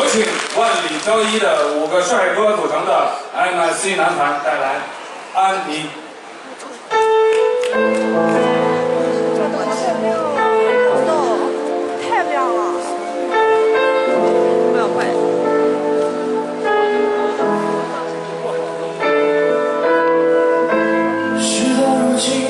有请万里挑一的五个帅哥组成的 mc 男团带来安妮。太亮了不了不要事到如今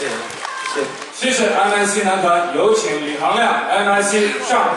谢谢，谢谢 MIC 男团，有请李行亮 MIC 上。